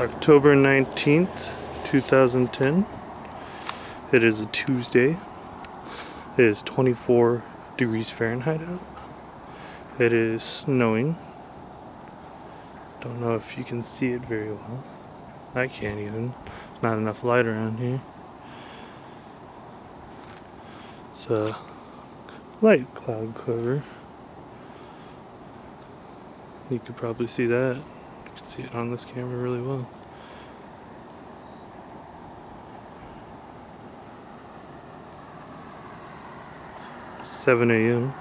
October 19th, 2010. It is a Tuesday. It is 24 degrees Fahrenheit out. It is snowing. Don't know if you can see it very well. I can't even. Not enough light around here. It's a light cloud cover. You could probably see that. Can see it on this camera really well. Seven AM.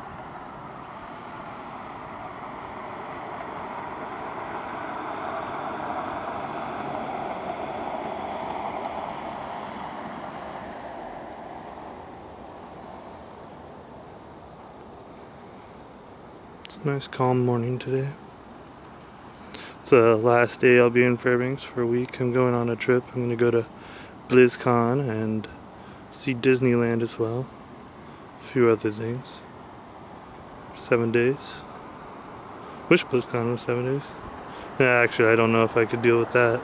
It's a nice calm morning today. It's the last day I'll be in Fairbanks for a week. I'm going on a trip. I'm going to go to BlizzCon and see Disneyland as well. A few other things. Seven days. Wish BlizzCon was seven days. Yeah, actually, I don't know if I could deal with that.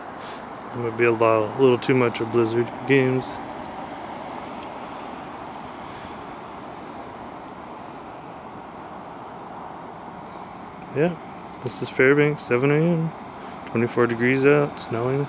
It would be a lot, a little too much of Blizzard games. Yeah, this is Fairbanks, 7 a.m. 24 degrees out, snowing.